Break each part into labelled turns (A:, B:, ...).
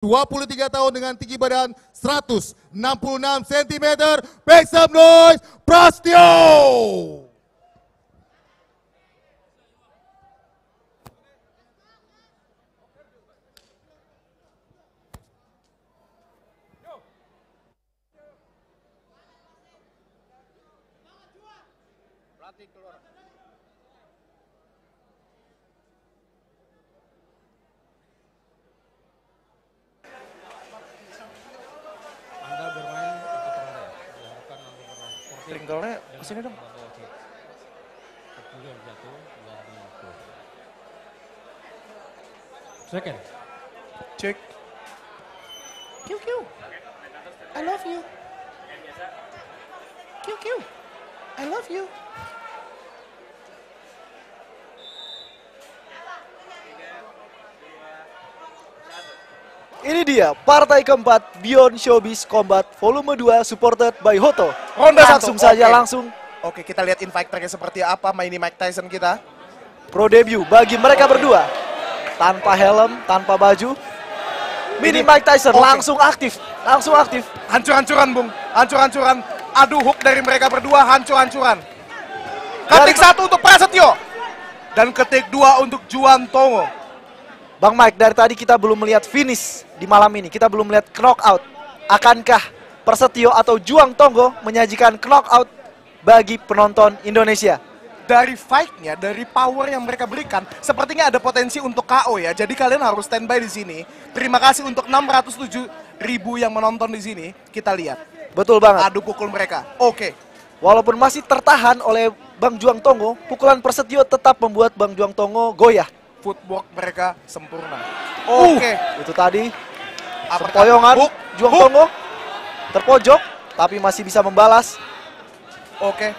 A: 23 tahun dengan tinggi badan 166 cm. Make some noise, Prastio!
B: Ke
C: sini dong.
B: Second.
C: Cek.
D: QQ. I love you. QQ. I love you.
E: Ini dia partai keempat Beyond Showbiz Combat Volume 2 supported by Hoto.
C: Ronde
E: langsung
C: satu,
E: saja langsung
C: Oke, kita lihat invite-nya seperti apa main Mike Tyson kita.
E: pro debut bagi mereka berdua. Tanpa helm, tanpa baju. Mini
C: Ini-
E: Mike Tyson
C: oke.
E: langsung aktif, langsung aktif.
C: Hancur-hancuran, Bung. Hancur-hancuran. Adu hook dari mereka berdua, hancur-hancuran. Ketik
E: Dari-
C: satu untuk Prasetyo. Dan ketik dua untuk Juan Tongo.
E: Bang Mike, dari tadi kita belum melihat finish di malam ini. Kita belum melihat knockout. Akankah Persetio atau Juang Tonggo menyajikan knockout bagi penonton Indonesia?
C: Dari fight-nya, dari power yang mereka berikan, sepertinya ada potensi untuk KO ya. Jadi kalian harus standby di sini. Terima kasih untuk 607 ribu yang menonton di sini. Kita lihat.
E: Betul banget.
C: Adu pukul mereka. Oke.
E: Walaupun masih tertahan oleh Bang Juang Tongo, pukulan Persetio tetap membuat Bang Juang Tongo goyah.
C: Footwork mereka sempurna.
E: Uh,
C: Oke.
E: Itu tadi sempoyongan. Juang. Tongo terpojok tapi masih bisa membalas.
C: Oke.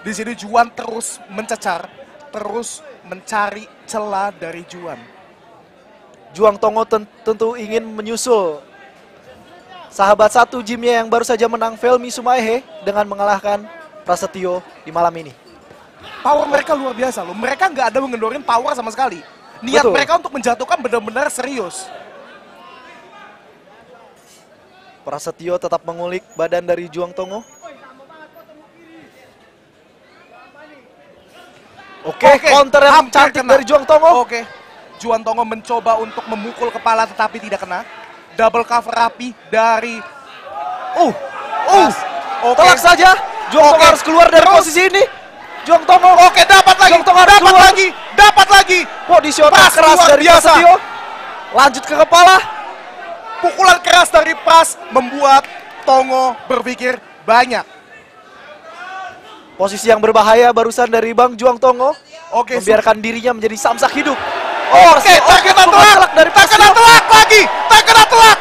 C: Di sini Juan terus mencecar, terus mencari celah dari Juan.
E: Juang Tongo ten- tentu ingin menyusul sahabat satu gymnya yang baru saja menang Velmi Sumaehe dengan mengalahkan Prasetyo di malam ini.
C: Power mereka luar biasa loh. Mereka nggak ada mengendorin power sama sekali. Niat
E: Betul.
C: mereka untuk menjatuhkan benar-benar serius.
E: Prasetyo tetap mengulik badan dari Juang Tongo. Oke,
C: Oke,
E: counter yang
C: hampir
E: cantik
C: kena.
E: dari Juang Tongo.
C: Oke. Juan Tongo mencoba untuk memukul kepala tetapi tidak kena. Double cover rapi dari
E: Uh, uh,
C: Oke.
E: telak saja. Juang Tongo
C: Oke,
E: harus keluar dari
C: terus.
E: posisi ini. Juang Tongo.
C: Oke, dapat lagi.
E: Juang Tongo
C: Dapat
E: keluar.
C: lagi. Dapat lagi.
E: Posisi otak
C: Pas,
E: keras dari
C: biasa.
E: Prasetyo. Lanjut ke kepala.
C: Pukulan keras dari Pras membuat Tongo berpikir banyak.
E: Posisi yang berbahaya barusan dari Bang Juang Tongo.
C: Oke,
E: membiarkan dirinya menjadi samsak hidup.
C: Oh, Oke,
E: Prasetyo.
C: tak kena telak.
E: dari
C: Tak kena telak lagi. Tak kena telak.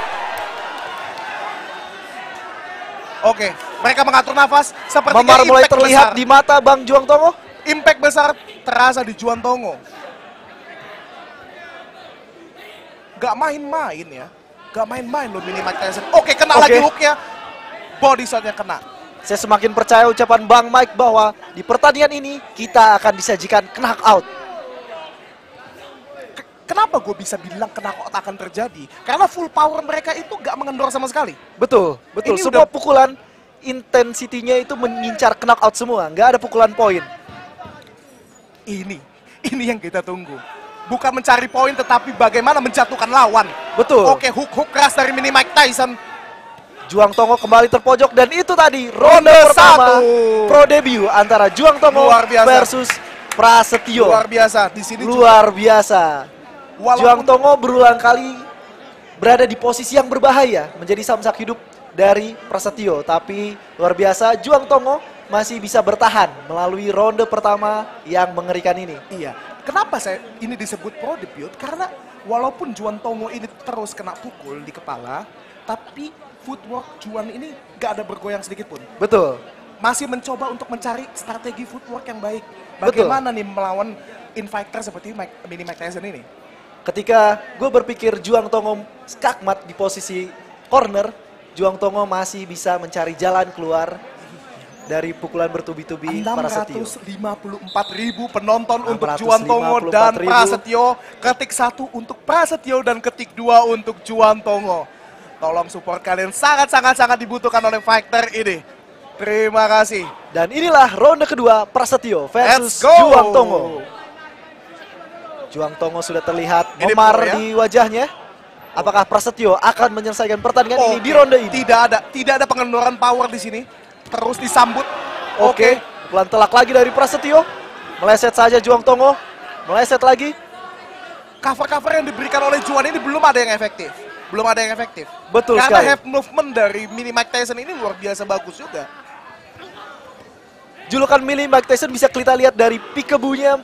C: Oke, mereka mengatur nafas sepertinya
E: Memar mulai terlihat
C: besar.
E: di mata Bang Juang Tongo.
C: Impact besar terasa di Juan Tongo. Gak main-main ya. Gak main-main loh mini Mike Tyson. Oke, kena
E: Oke.
C: lagi hooknya. Body shotnya kena.
E: Saya semakin percaya ucapan Bang Mike bahwa di pertandingan ini kita akan disajikan knockout.
C: Ke- Kenapa gue bisa bilang knockout akan terjadi? Karena full power mereka itu gak mengendor sama sekali.
E: Betul, betul.
C: Ini
E: Semua
C: udah-
E: pukulan intensitinya itu mengincar knockout semua, nggak ada pukulan poin.
C: Ini, ini yang kita tunggu. Bukan mencari poin tetapi bagaimana menjatuhkan lawan.
E: Betul.
C: Oke, hook-hook keras dari mini Mike Tyson.
E: Juang Tongo kembali terpojok dan itu tadi ronde,
C: Ronde
E: pertama
C: satu.
E: pro debut antara Juang Tongo
C: Luar biasa.
E: versus Prasetyo.
C: Luar biasa. Di sini juga-
E: Luar biasa.
C: walaupun
E: Juang Tongo berulang kali berada di posisi yang berbahaya menjadi samsak hidup dari Prasetyo. Tapi luar biasa Juang Tongo masih bisa bertahan melalui ronde pertama yang mengerikan ini.
C: Iya. Kenapa saya ini disebut pro debut? Karena walaupun Juan Tongo ini terus kena pukul di kepala, tapi footwork Juan ini gak ada bergoyang sedikit pun.
E: Betul.
C: Masih mencoba untuk mencari strategi footwork yang baik.
E: Betul.
C: Bagaimana nih melawan infighter seperti Mike, mini Mike Tyson ini?
E: Ketika gue berpikir Juang Tongo skakmat di posisi corner, Juang Tongo masih bisa mencari jalan keluar dari pukulan bertubi-tubi Prasetyo.
C: 654 ribu penonton untuk
E: 654
C: Juan Tongo dan. Prasetyo. Ketik satu untuk Prasetyo dan ketik dua untuk Juan Tongo. Tolong support kalian sangat-sangat-sangat dibutuhkan oleh fighter ini. Terima kasih.
E: Dan inilah ronde kedua Prasetyo versus. Juang Tongo. Juang Tongo sudah terlihat
C: Ini
E: memar
C: ya.
E: di wajahnya. Apakah Prasetyo akan menyelesaikan pertandingan ini
C: Oke,
E: di ronde ini?
C: Tidak ada, tidak ada pengendoran power di sini. Terus disambut.
E: Oke, pelan telak lagi dari Prasetyo. Meleset saja Juang Tongo. Meleset lagi.
C: Cover-cover yang diberikan oleh Juan ini belum ada yang efektif. Belum ada yang efektif.
E: Betul
C: Karena
E: sekali.
C: head movement dari mini Mike Tyson ini luar biasa bagus juga.
E: Julukan Millie Mike Tyson bisa kita lihat dari pikebunya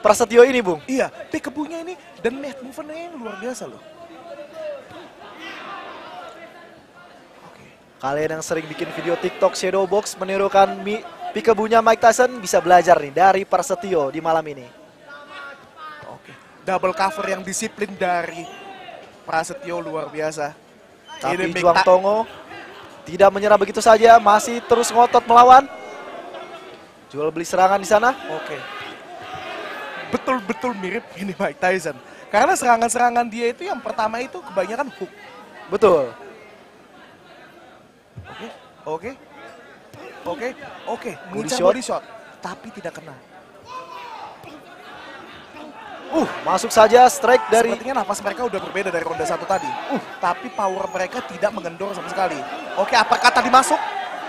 E: Prasetyo ini, Bung.
C: Iya, pikebunya ini dan head movementnya ini luar biasa loh.
E: Kalian yang sering bikin video TikTok Shadow Box menirukan mi pikebunya Mike Tyson bisa belajar nih dari Prasetyo di malam ini.
C: Oke. Double cover yang disiplin dari Prasetyo luar biasa.
E: Tapi
C: Ini
E: Juang Tongo tidak menyerah begitu saja, masih terus ngotot melawan. Jual beli serangan di sana.
C: Oke. Betul-betul mirip ini Mike Tyson. Karena serangan-serangan dia itu yang pertama itu kebanyakan hook.
E: Betul.
C: Oke, oke, oke, oke.
E: Body
C: Ngincar
E: shot.
C: body shot, tapi tidak kena.
E: Uh, masuk saja strike dari
C: Sepertinya nafas mereka udah berbeda dari ronde satu tadi. Uh, tapi power mereka tidak mengendor sama sekali. Oke, apa kata dimasuk?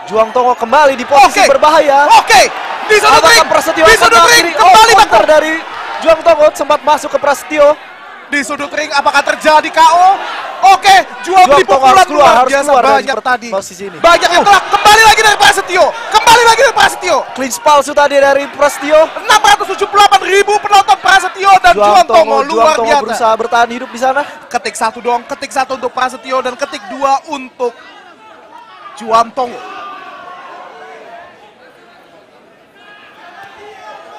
E: Juang Tongo kembali di posisi
C: Oke.
E: berbahaya.
C: Oke, di sudut ring, di sudut ring, kembali
E: oh, dari Juang Tongo sempat masuk ke Prasetyo.
C: Di sudut ring, apakah terjadi KO? Oke, jual beli pukulan luar biasa banyak tadi. Banyak yang telak, kembali lagi dari Prasetyo. Kembali lagi dari Prasetyo.
E: Clinch palsu tadi dari Prasetyo.
C: 678 ribu penonton Prasetyo dan Juan Tongo luar biasa.
E: berusaha bertahan hidup di sana.
C: Ketik satu dong, ketik satu untuk Prasetyo dan ketik dua untuk Juan Tongo.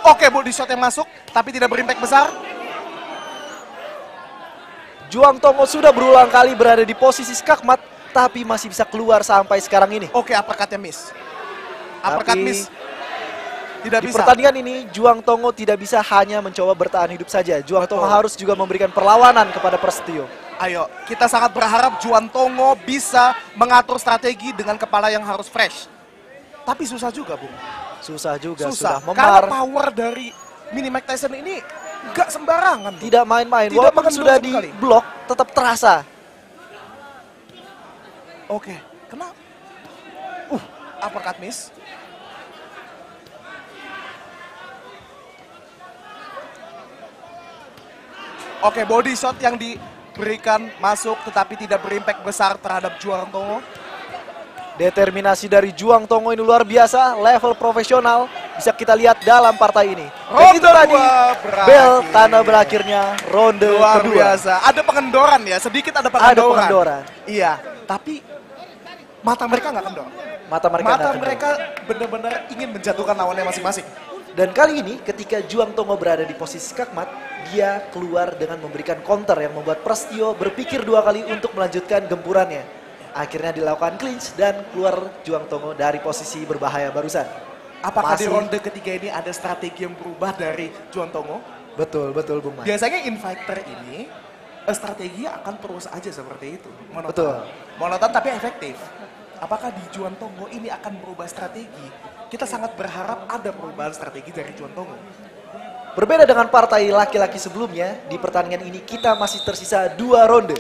C: Oke, body shot yang masuk, tapi tidak berimpact besar.
E: Juang Tongo sudah berulang kali berada di posisi skakmat, tapi masih bisa keluar sampai sekarang ini.
C: Oke, uppercutnya miss. Uppercut
E: Tapi
C: miss. Tidak
E: Di
C: bisa.
E: pertandingan ini, Juang Tongo tidak bisa hanya mencoba bertahan hidup saja. Juang Tongo
C: Betul.
E: harus juga memberikan perlawanan kepada Prasetyo.
C: Ayo, kita sangat berharap Juan Tongo bisa mengatur strategi dengan kepala yang harus fresh. Tapi susah juga, Bung.
E: Susah juga,
C: Susah.
E: sudah
C: Karena
E: memar.
C: power dari Mini Mike Tyson ini nggak sembarangan.
E: Tidak main-main. Walaupun sudah di
C: sekali.
E: blok, tetap terasa.
C: Oke, kena. Uh, uppercut miss. Oke, body shot yang diberikan masuk tetapi tidak berimpact besar terhadap Juan Tongo.
E: Determinasi dari Juang Tongo ini luar biasa, level profesional. Bisa kita lihat dalam partai ini. Dan
C: Ronde
E: itu tadi
C: berakhir.
E: bel tanda berakhirnya ronde
C: Luar
E: kedua.
C: biasa. Ada pengendoran ya, sedikit ada pengendoran.
E: Ada pengendoran.
C: Iya, tapi mata mereka nggak kendor.
E: Mata mereka
C: Mata mereka benar-benar ingin menjatuhkan lawannya masing-masing.
E: Dan kali ini ketika Juang Tongo berada di posisi skakmat, dia keluar dengan memberikan counter yang membuat Prasetyo berpikir dua kali untuk melanjutkan gempurannya. Akhirnya dilakukan clinch dan keluar Juang Tongo dari posisi berbahaya barusan.
C: Apakah di
E: Masih-
C: ronde ketiga ini ada strategi yang berubah dari Juan Tongo?
E: Betul, betul Bung Mai.
C: Biasanya in fighter ini eh, strategi akan terus aja seperti itu. Monoton.
E: Betul.
C: Monoton tapi efektif. Apakah di Juan Tongo ini akan berubah strategi? Kita sangat berharap ada perubahan strategi dari Juan Tongo.
E: Berbeda dengan partai laki-laki sebelumnya, di pertandingan ini kita masih tersisa dua ronde.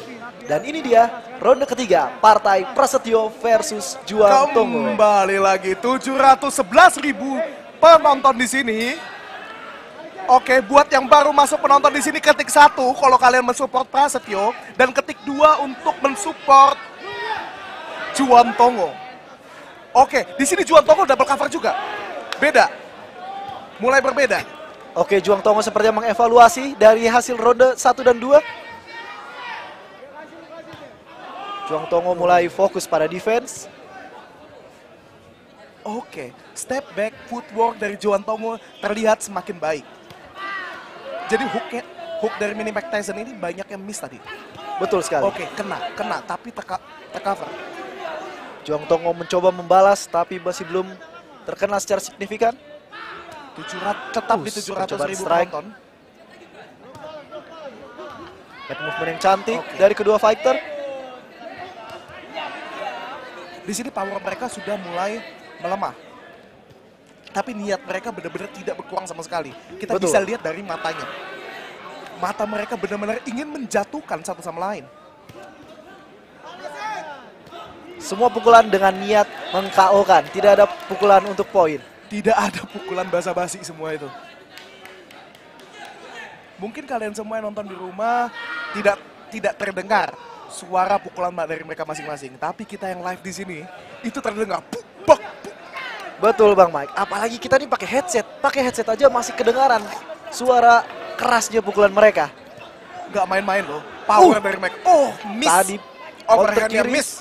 E: Dan ini dia ronde ketiga, partai Prasetyo versus Juang Tongo.
C: Kembali lagi 711 ribu penonton di sini. Oke, buat yang baru masuk penonton di sini ketik satu kalau kalian mensupport Prasetyo dan ketik dua untuk mensupport Juan Tongo. Oke, di sini Juan Tongo double cover juga. Beda. Mulai berbeda.
E: Oke, Juang Tongo sepertinya mengevaluasi dari hasil ronde 1 dan 2. Juang Tongo mulai fokus pada defense.
C: Oke, step back footwork dari Juan Tongo terlihat semakin baik. Jadi hooknya, hook dari Mini Mike Tyson ini banyak yang miss tadi.
E: Betul sekali.
C: Oke, kena, kena, tapi teka, tercover.
E: Juang Tongo mencoba membalas tapi masih belum terkena secara signifikan.
C: 700 tetap di
E: Us,
C: 700
E: percobaan
C: ribu
E: strike.
C: penonton.
E: Head movement yang cantik
C: Oke.
E: dari kedua fighter.
C: Di sini power mereka sudah mulai melemah. Tapi niat mereka benar-benar tidak berkurang sama sekali. Kita
E: Betul.
C: bisa lihat dari matanya. Mata mereka benar-benar ingin menjatuhkan satu sama lain.
E: Semua pukulan dengan niat meng-KO-kan. Tidak ada pukulan untuk poin.
C: Tidak ada pukulan basa-basi semua itu. Mungkin kalian semua yang nonton di rumah tidak tidak terdengar suara pukulan dari mereka masing-masing. Tapi kita yang live di sini itu terdengar. Puk.
E: Betul Bang Mike. Apalagi kita nih pakai headset. Pakai headset aja masih kedengaran suara kerasnya pukulan mereka.
C: Nggak main-main loh. Power
E: Uh.
C: dari mereka. Oh, miss.
E: Tadi
C: Overhandnya miss.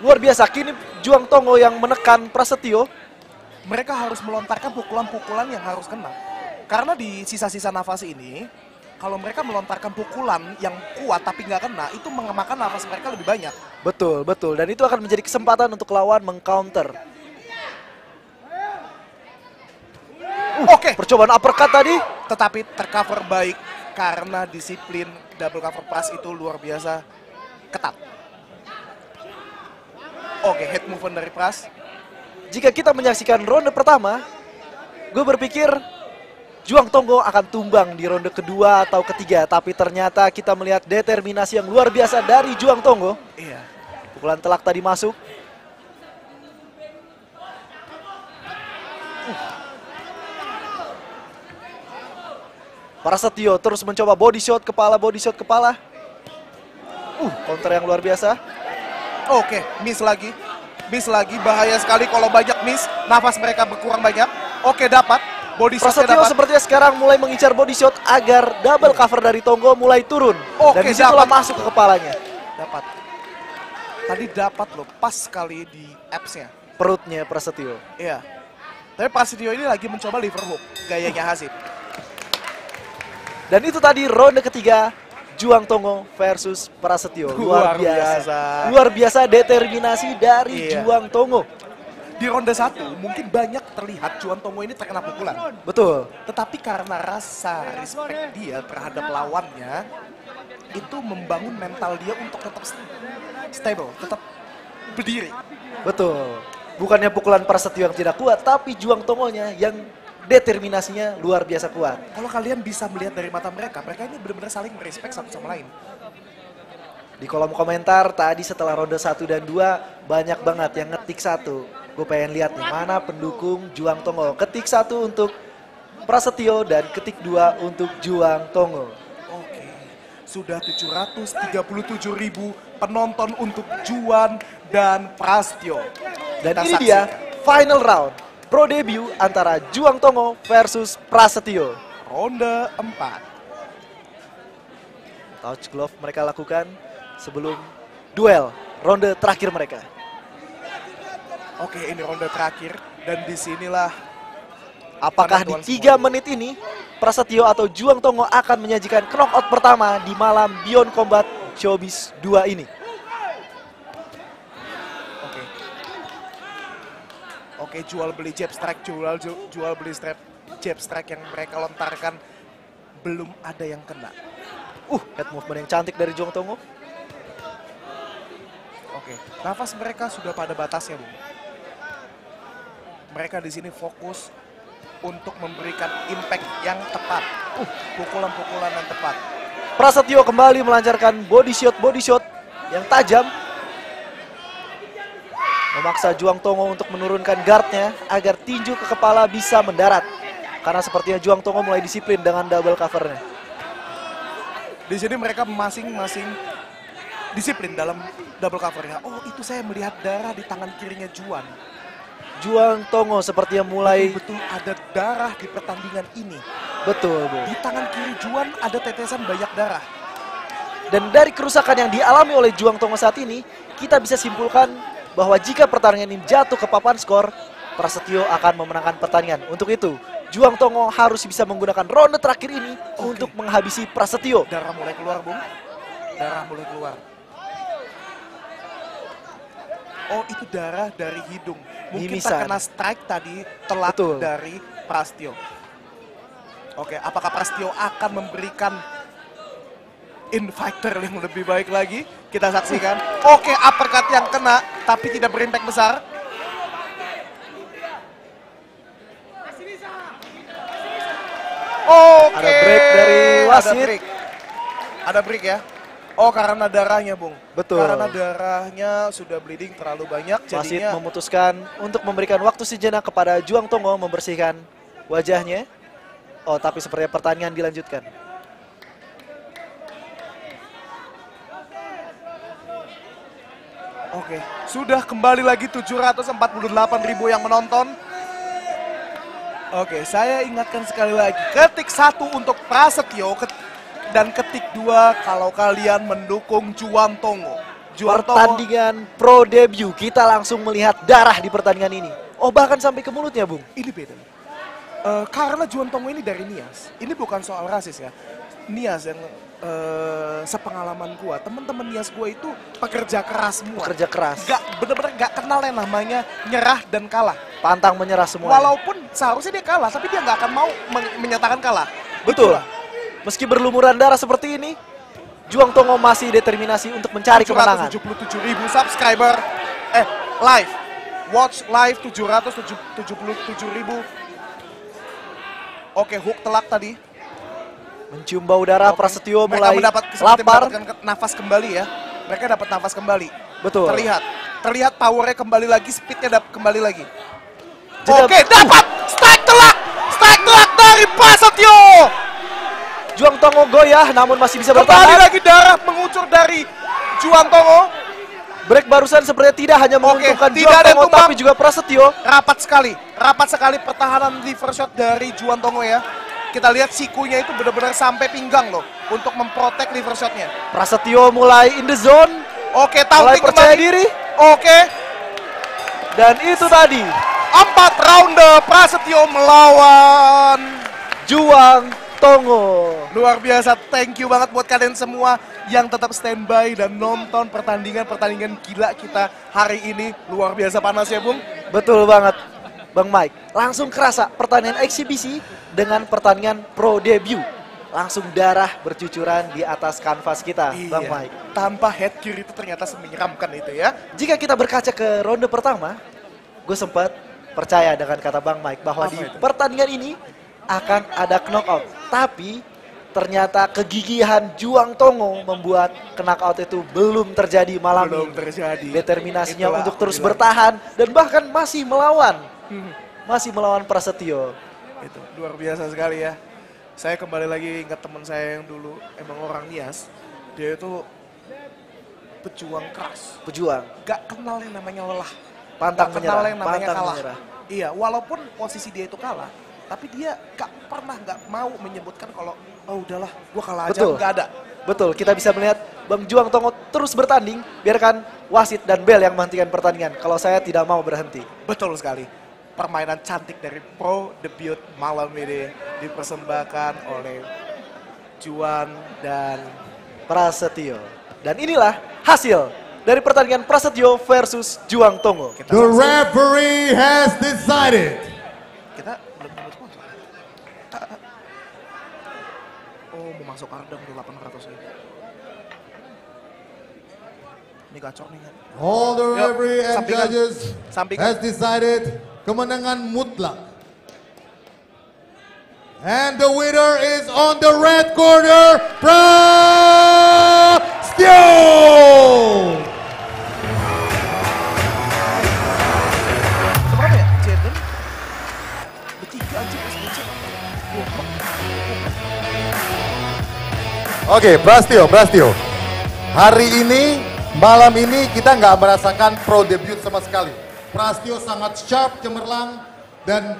E: Luar biasa. Kini Juang Tongo yang menekan Prasetyo.
C: mereka harus melontarkan pukulan-pukulan yang harus kena. Karena di sisa-sisa nafas ini, kalau mereka melontarkan pukulan yang kuat tapi nggak kena, itu mengemakan nafas mereka lebih banyak.
E: Betul, betul. Dan itu akan menjadi kesempatan untuk lawan mengcounter.
C: Oke,
E: Percobaan uppercut tadi.
C: tetapi tercover baik karena disiplin double cover pass itu luar biasa ketat. Oke, head movement dari Pras.
E: Jika kita menyaksikan ronde pertama, gue berpikir Juang Tonggo akan tumbang di ronde kedua atau ketiga. Tapi ternyata kita melihat determinasi yang luar biasa dari Juang Tonggo.
C: Iya.
E: Pukulan telak tadi masuk. Prasetyo terus mencoba body shot kepala, body shot kepala. Uh, counter yang luar biasa.
C: Oke, miss lagi. Miss lagi, bahaya sekali kalau banyak miss. Nafas mereka berkurang banyak. Oke, dapat. Body shotnya
E: Prasetyo
C: dapat.
E: sepertinya sekarang mulai mengincar body shot agar double cover dari Tonggo mulai turun.
C: Oke,
E: Dan di situlah
C: dapat.
E: masuk ke kepalanya.
C: Dapat. Tadi dapat loh, pas sekali di apps-nya.
E: Perutnya Prasetyo.
C: Iya. Tapi Prasetyo ini lagi mencoba liver hook, gayanya Hasib.
E: Dan itu tadi ronde ketiga Juang Tongo versus Prasetyo. Luar,
C: Luar
E: biasa.
C: biasa.
E: Luar biasa determinasi dari
C: Iya.
E: Juang Tongo.
C: Di ronde satu, mungkin banyak terlihat Juan Tongo ini terkena pukulan.
E: Betul.
C: Tetapi karena rasa respect dia terhadap lawannya, itu membangun mental dia untuk tetap st- stable, tetap berdiri.
E: Betul. Bukannya pukulan Prasetyo yang tidak kuat, tapi Juang Tongonya yang determinasinya luar biasa kuat.
C: Kalau kalian bisa melihat dari mata mereka, mereka ini benar-benar saling merespek satu sama lain.
E: Di kolom komentar tadi setelah ronde 1 dan 2 banyak banget yang ngetik satu. Gue pengen lihat nih mana pendukung Juang Tongo. Ketik satu untuk Prasetyo dan ketik dua untuk Juang Tongo.
C: Oke, sudah 737 ribu penonton untuk Juan dan Prastio.
E: Dan
C: Kita
E: ini
C: saksikan.
E: dia final round pro debut antara Juang Tongo versus Prasetyo.
C: ronde 4.
E: Touch glove mereka lakukan sebelum duel ronde terakhir mereka.
C: Oke, ini ronde terakhir dan di sinilah
E: Apakah di tiga menit ini Prasetyo atau Juang Tongo akan menyajikan knockout pertama di malam Beyond Combat Showbiz 2 ini?
C: Oke. Oke, jual beli jab strike, jual ju- jual beli strap jab strike yang mereka lontarkan belum ada yang kena.
E: Uh, head movement yang cantik dari Juang Tongo.
C: Oke, nafas mereka sudah pada batasnya, Bung. Mereka di sini fokus untuk memberikan impact yang tepat. Uh, pukulan-pukulan yang tepat.
E: Prasetyo kembali melancarkan body shot body shot yang tajam. Memaksa Juang Tongo untuk menurunkan guardnya agar tinju ke kepala bisa mendarat. Karena sepertinya Juang Tongo mulai disiplin dengan double covernya.
C: Di sini mereka masing-masing disiplin dalam double covernya. Oh, itu saya melihat darah di tangan kirinya Juan.
E: Juang Tongo sepertinya mulai
C: Betul ada darah di pertandingan ini.
E: betul, Bu.
C: Di tangan kiri Juan ada tetesan banyak darah.
E: Dan dari kerusakan yang dialami oleh Juang Tongo saat ini, kita bisa simpulkan bahwa jika pertandingan ini jatuh ke papan skor, Prasetyo akan memenangkan pertandingan. Untuk itu, Juang Tongo harus bisa menggunakan ronde terakhir ini untuk menghabisi Prasetyo.
C: Darah mulai keluar, Bung. Darah mulai keluar. Oh itu darah dari hidung. Mungkin
E: Mimisan.
C: terkena strike tadi telat
E: Betul.
C: dari Prastio. Oke, apakah Prastio akan memberikan infighter yang lebih baik lagi? Kita saksikan. Oke, uppercut yang kena tapi tidak berimpact besar. Oke.
E: Ada break dari wasit.
C: Ada break. Ada break ya. Oh, karena darahnya, Bung.
E: Betul.
C: Karena darahnya sudah bleeding terlalu banyak
E: Wasit
C: jadinya
E: memutuskan untuk memberikan waktu sejenak kepada Juang Tongo membersihkan wajahnya. Oh, tapi sepertinya pertandingan dilanjutkan.
C: Oke, sudah kembali lagi 748 ribu yang menonton. Oke, saya ingatkan sekali lagi, ketik satu untuk Prasetyo ket- dan ketik dua kalau kalian mendukung Juan Tongo. Juan Tongo,
E: Pertandingan pro debut, kita langsung melihat darah di pertandingan ini. Oh, bahkan sampai ke mulutnya, Bung.
C: ini beda. Eh, karena Juan Tongo ini dari Nias, ini bukan soal rasis ya. Nias yang eh, sepengalaman gua, teman-teman Nias gua itu pekerja keras semua.
E: Kerja keras,
C: Gak bener-bener gak kenal yang namanya nyerah dan kalah.
E: pantang menyerah semua.
C: Walaupun seharusnya dia kalah, tapi dia nggak akan mau men- menyatakan kalah.
E: Betul.
C: Itulah.
E: Meski berlumuran darah seperti ini, Juang Tongo masih determinasi untuk mencari kemenangan.
C: 777 ribu subscriber. Eh, live. Watch live 777 ribu. Oke, hook telak tadi.
E: Mencium bau darah,
C: Oke.
E: Prasetyo
C: Mereka
E: mulai
C: mendapat
E: lapar.
C: mendapatkan nafas kembali ya. Mereka dapat nafas kembali.
E: Betul.
C: Terlihat. Terlihat powernya kembali lagi, speednya dap- kembali lagi. Oke, dapat strike telak. Strike telak dari Prasetyo.
E: Juang Tongo goyah namun masih bisa
C: Kembali
E: bertahan.
C: lagi darah mengucur dari Juan Tongo.
E: Break barusan sepertinya tidak hanya
C: Oke,
E: menguntungkan
C: tidak
E: Juang Tongo tapi juga Prasetyo.
C: Rapat sekali, rapat sekali pertahanan liver shot dari Juan Tongo ya. Kita lihat sikunya itu benar-benar sampai pinggang loh untuk memprotek liver shotnya.
E: Prasetyo mulai in the zone,
C: Oke,
E: mulai
C: taunting
E: percaya
C: kembali.
E: diri.
C: Oke,
E: Dan itu tadi
C: empat ronde Prasetyo melawan.
E: Juang Tongo.
C: Luar biasa, thank you banget buat kalian semua yang tetap standby dan nonton pertandingan-pertandingan gila kita hari ini. Luar biasa panas ya, Bung.
E: Betul banget, Bang Mike. Langsung kerasa pertandingan eksibisi dengan pertandingan pro debut. Langsung darah bercucuran di atas kanvas kita, Bang
C: Iya,
E: Mike.
C: Tanpa headgear itu ternyata semenyeramkan itu ya.
E: Jika kita berkaca ke ronde pertama, gue sempat percaya dengan kata Bang Mike bahwa
C: Apa
E: di
C: itu?
E: pertandingan ini akan ada knockout. Tapi ternyata kegigihan Juang Tongo membuat knockout itu belum terjadi malam
C: Belum
E: ini.
C: terjadi.
E: Determinasinya
C: Itulah
E: untuk terus
C: bilang.
E: bertahan dan bahkan masih melawan.
C: Hmm.
E: Masih melawan Prasetyo.
C: Itu luar biasa sekali ya. Saya kembali lagi ingat teman saya yang dulu emang orang Nias. Dia itu pejuang keras.
E: Pejuang,
C: Gak kenal yang namanya lelah.
E: pantang
C: Gak kenal
E: menyerah,
C: yang namanya
E: pantang
C: kalah.
E: menyerah.
C: Iya, walaupun posisi dia itu kalah, tapi dia gak pernah gak mau menyebutkan kalau oh udahlah, gua kalah aja.
E: Betul.
C: Gak ada.
E: Betul, kita bisa melihat Bang Juang Tongo terus bertanding, biarkan wasit dan bel yang menghentikan pertandingan. Kalau saya tidak mau berhenti.
C: Betul sekali. Permainan cantik dari pro debut malam ini dipersembahkan oleh Juan dan
E: Prasetyo. Dan inilah hasil dari pertandingan Prasetyo versus Juang Tongo.
C: kita
A: The referee has decided.
C: kita belum dapat sponsor. Ah, ah. Oh, mau masuk Ardang tuh 800 ini. Ini gacor nih kan.
A: All the
C: Yuk,
A: referee and
C: sampingkan.
A: judges
C: Sampingkan.
A: has decided kemenangan mutlak. And the winner is on the red corner?
C: Bertiga aja. Goblok.
A: Oke, Prastio, Prastio. Hari ini, malam ini kita nggak merasakan pro debut sama sekali. Prastio sangat sharp, cemerlang, dan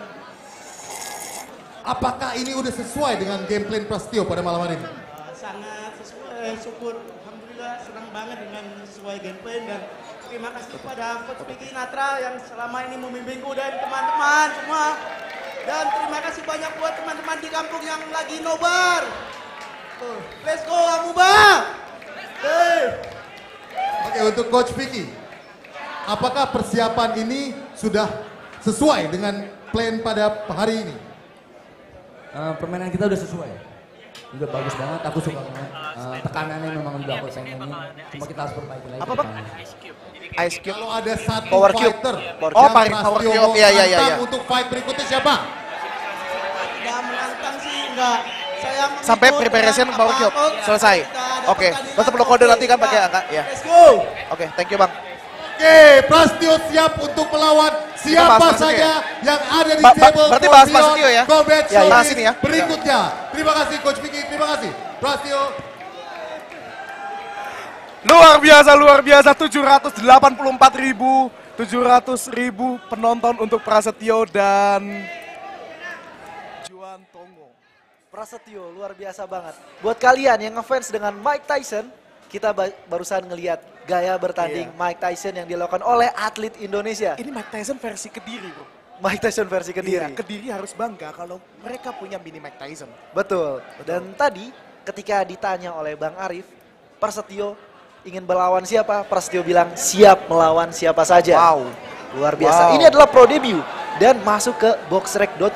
A: apakah ini udah sesuai dengan game plan Prastio pada malam hari ini?
F: sangat sesuai syukur alhamdulillah senang banget dengan sesuai gameplay dan terima kasih kepada coach Vicky Natra yang selama ini membimbingku dan teman-teman semua dan terima kasih banyak buat teman-teman di kampung yang lagi nobar let's go Amuba hey.
A: Oke, untuk Coach Vicky, apakah persiapan ini sudah sesuai dengan plan pada hari ini?
G: Eh, permainan kita udah sesuai. Udah bagus banget, aku suka banget. Eh, tekanannya memang udah aku pengenin. Cuma kita harus perbaiki lagi.
C: Apa, Bang?
G: tekanannya.
C: Ice Cube.
A: Kalau ada satu
C: Power Cube.
A: fighter
C: Power
A: yang
C: Cube. Oh, Power Cube. Iya, iya, iya, iya.
A: untuk fight berikutnya siapa?
F: Tidak menantang sih enggak.
C: Sampai preparation Power Cube. apa
F: pun Selesai.
C: Oke.
F: tadi.
C: Tetap perlu kode nanti kan pakai angka. Ya.
F: Let's go.
C: Oke, thank you Bang.
A: Oke, Prastio siap untuk melawan siapa
C: bahas Prasetyo
A: saja yang ada di
C: Ba- ba-
A: table
C: berarti bahas Prasetyo ya?
A: Combat
C: Ya, ya. Bahas ini ya.
A: Berikutnya. Terima kasih Coach Vicky, terima kasih. Prastio
C: Luar biasa, luar biasa. 784 ribu, 700 ribu penonton untuk Prasetyo dan.
E: Prasetyo luar biasa banget. Buat kalian yang ngefans dengan Mike Tyson, kita ba- barusan ngelihat gaya bertanding
C: Iya.
E: Mike Tyson yang dilakukan oleh atlet Indonesia.
C: Ini Mike Tyson versi Kediri, bro.
E: Mike Tyson versi Kediri.
C: Iya, Kediri harus bangga kalau mereka punya mini Mike Tyson.
E: Betul. Dan tadi ketika ditanya oleh Bang Arif, Prasetyo ingin melawan siapa? Prasetyo bilang siap melawan siapa saja.
C: Wow.
E: Luar biasa.
C: Wow.
E: Ini adalah pro debut dan masuk ke boxrec.com